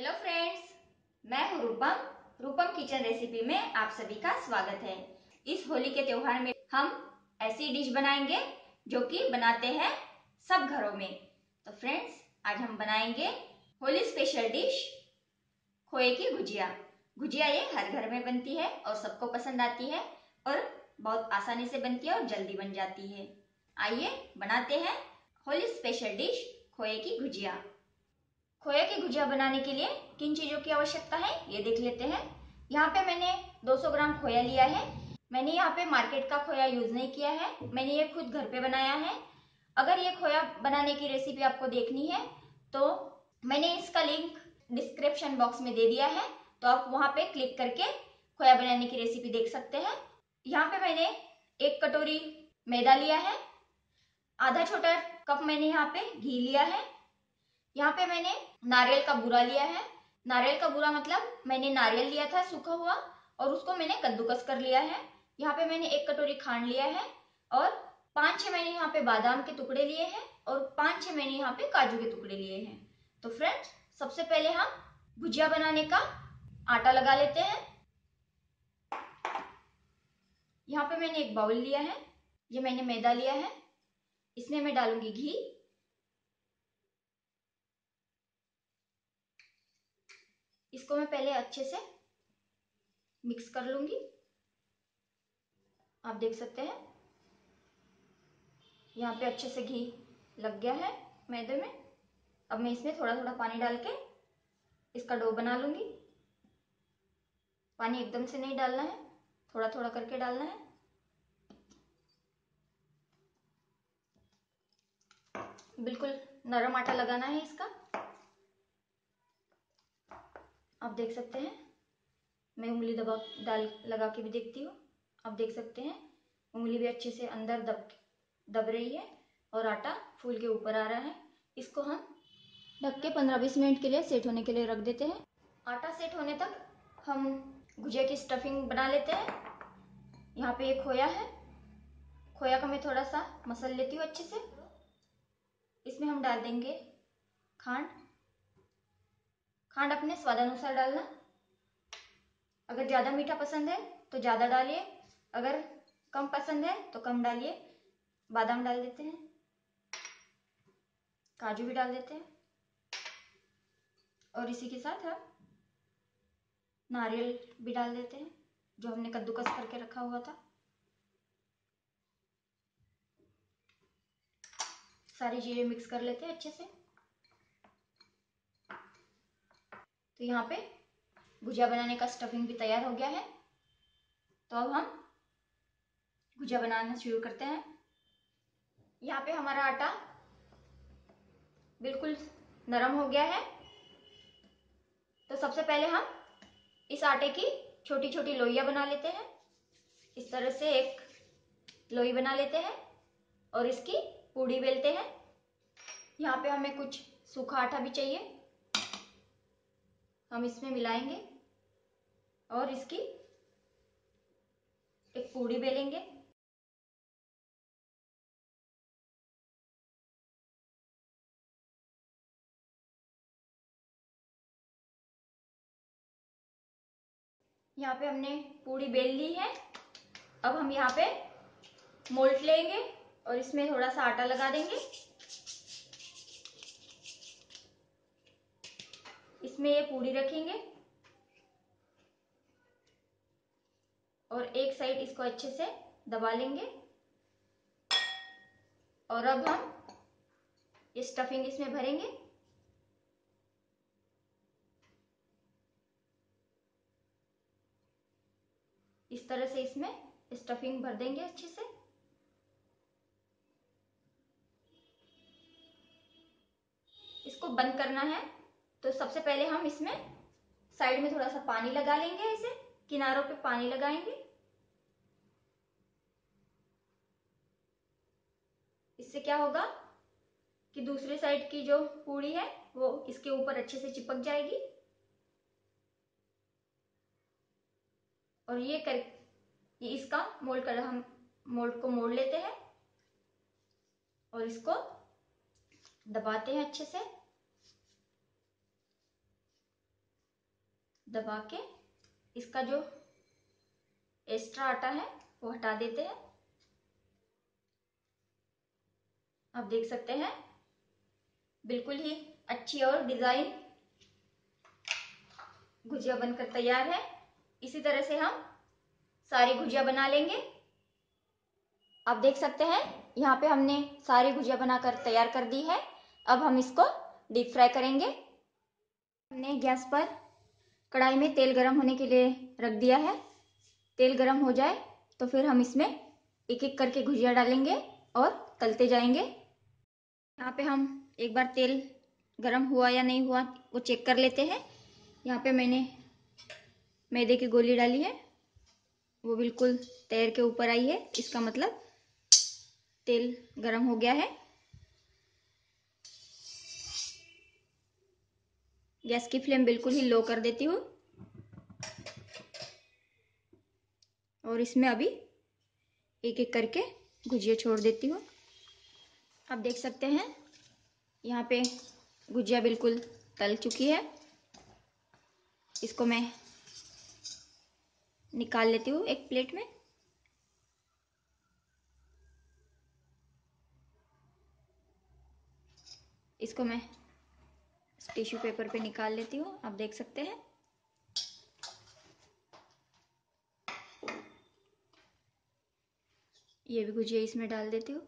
Hello friends मैं हूँ रूपम। रूपम kitchen recipe में आप सभी का स्वागत है। इस होली के त्योहार में हम ऐसी डिश बनाएँगे जो कि बनाते हैं सब घरों में। तो फ्रेंड्स आज हम बनाएँगे होली स्पेशल डिश खोए की गुजिया। गुजिया ये हर घर में बनती है और सबको पसंद आती है और बहुत आसानी से बनती है और जल्दी बन जाती है। आइए, बनाते हैं होली स्पेशल डिश खोए की गुजिया। खोया की गुजिया बनाने के लिए किन चीज़ों की आवश्यकता है, ये देख लेते हैं। यहाँ पे मैंने 200 ग्राम खोया लिया है। मैंने यहाँ पे मार्केट का खोया यूज़ नहीं किया है। मैंने ये खुद घर पे बनाया है। अगर ये खोया बनाने की रेसिपी आपको देखनी है तो मैंने इसका लिंक डिस्क्रिप्शन बॉक्स में दे दिया है। तो आप वहाँ पे क्लिक करके खोया बनाने की रेसिपी देख सकते हैं। यहाँ पे मैंने एक कटोरी मैदा लिया है। आधा छोटा कप मैंने यहाँ पे घी लिया है। यहाँ पे मैंने नारियल का बुरा लिया है। नारियल का बुरा मतलब मैंने नारियल लिया था, सूखा हुआ, और उसको मैंने कद्दूकस कर लिया है। यहाँ पे मैंने एक कटोरी खांड लिया है, और पाँच छह मैंने यहाँ पे बादाम के टुकड़े लिए हैं, और पाँच छह मैंने यहाँ पे काजू के टुकड़े लिए हैं। तो फ्रेंड्स सबसे पहले हम भुजिया बनाने का आटा लगा लेते हैं। यहाँ पे मैंने एक बाउल लिया है, ये मैंने मैदा लिया है। इसमें मैं डालूँगी घी। इसको मैं पहले अच्छे से मिक्स कर लूँगी। आप देख सकते हैं। यहाँ पे अच्छे से घी लग गया है मैदे में। अब मैं इसमें थोड़ा थोड़ा पानी डाल के इसका डो बना लूँगी। पानी एकदम से नहीं डालना है थोड़ा थोड़ा करके डालना है। बिल्कुल नरम आटा लगाना है इसका। आप देख सकते हैं। मैं उंगली दबा, डाल, लगा के भी देखती हूँ। आप देख सकते हैं, उंगली भी अच्छे से अंदर दब दब रही है और आटा फूल के ऊपर आ रहा है। इसको हम ढक के पंद्रह बीस मिनट के लिए सेट होने के लिए रख देते हैं। आटा सेट होने तक हम गुजिया की स्टफिंग बना लेते हैं। यहाँ पे एक खोया है। खोया का मैं थोड़ा सा मसल लेती हूँ अच्छे से। इसमें हम डाल देंगे खांड। खांड अपने स्वादानुसार डालना। अगर ज़्यादा मीठा पसंद है तो ज़्यादा डालिए। अगर कम पसंद है तो कम डालिए। बादाम डाल देते हैं। काजू भी डाल देते हैं। और इसी के साथ हम नारियल भी डाल देते हैं, जो हमने कद्दूकस करके रखा हुआ था। सारी चीज़ें मिक्स कर लेते हैं अच्छे से। तो यहाँ पे गुजिया बनाने का स्टफिंग भी तैयार हो गया है। तो अब हम गुजिया बनाना शुरू करते हैं। यहाँ पे हमारा आटा बिल्कुल नरम हो गया है। तो सबसे पहले हम इस आटे की छोटी छोटी लोइयाँ बना लेते हैं। इस तरह से एक लोई बना लेते हैं और इसकी पूड़ी बेलते हैं। यहाँ पे हमें कुछ सूखा आटा भी चाहिए। हम इसमें मिलाएँगे और इसकी एक पूड़ी बेलेंगे। यहाँ पे हमने पूड़ी बेल ली है। अब हम यहाँ पे मोल्ट लेंगे और इसमें थोड़ा सा आटा लगा देंगे। इसमें ये पूड़ी रखेंगे। और एक साइड इसको अच्छे से दबा लेंगे। और अब हम ये स्टफिंग इसमें भरेंगे। इस तरह से इसमें स्टफिंग भर देंगे अच्छे से। इसको बंद करना है। तो सबसे पहले हम इसमें साइड में थोड़ा सा पानी लगा लेंगे इसे, किनारों पे पानी लगाएँगे। इससे क्या होगा कि दूसरी साइड की जो पूड़ी है, वो इसके ऊपर अच्छे से चिपक जाएगी। और ये कर, ये इसका मोल्ड कर, हम मोल्ड को मोड़ लेते हैं और इसको दबाते हैं अच्छे से। दबा के इसका जो एक्स्ट्रा आटा है, वो हटा देते हैं। आप देख सकते हैं, बिल्कुल ही अच्छी और डिज़ाइन गुजिया बनकर तैयार है। इसी तरह से हम सारी गुजिया बना लेंगे। आप देख सकते हैं, यहाँ पे हमने सारी गुजिया बनाकर तैयार कर दी है। अब हम इसको डीप फ्राई करेंगे। हमने गैस पर कढ़ाई में तेल गरम होने के लिए रख दिया है। तेल गरम हो जाए तो फिर हम इसमें एक एक करके गुजिया डालेंगे और तलते जाएँगे। यहाँ पे हम एक बार तेल गरम हुआ या नहीं हुआ वो चेक कर लेते हैं। यहाँ पे मैंने मैदे की गोली डाली है। वो बिल्कुल तैर के ऊपर आई है। इसका मतलब तेल गरम हो गया है। गैस की फ्लेम बिल्कुल ही लो कर देती हूँ। और इसमें अभी एक एक करके गुजिया छोड़ देती हूँ। आप देख सकते हैं, यहाँ पे गुजिया बिल्कुल तल चुकी है। इसको मैं निकाल लेती हूँ एक प्लेट में। इसको मैं टिश्यू पेपर पे निकाल लेती हूँ, आप देख सकते हैं। ये भी गुजिया इसमें डाल देती हूँ।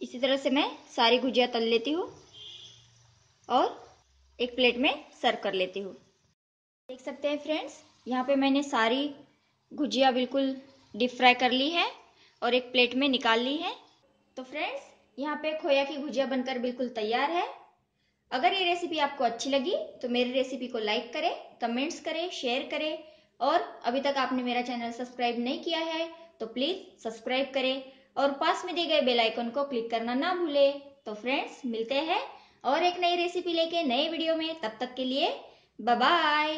इसी तरह से मैं सारी गुजिया तल लेती हूँ और एक प्लेट में सर्व कर लेती हूँ। देख सकते हैं फ्रेंड्स, यहाँ पे मैंने सारी गुजिया बिल्कुल डीप फ्राई कर ली है। और एक प्लेट में निकाल ली है। तो फ्रेंड्स, यहाँ पे खोया की भुजिया बनकर बिल्कुल तैयार है। अगर ये रेसिपी आपको अच्छी लगी तो मेरी रेसिपी को लाइक करें कमेंट्स करें शेयर करें। और अभी तक आपने मेरा चैनल सब्सक्राइब नहीं किया है तो प्लीज़ सब्सक्राइब करें। और पास में दिए गए बेल आइकन को क्लिक करना ना भूले। तो फ्रेंड्स मिलते हैं और एक नई रेसिपी लेके नए वीडियो में। तब तक के लिए बाय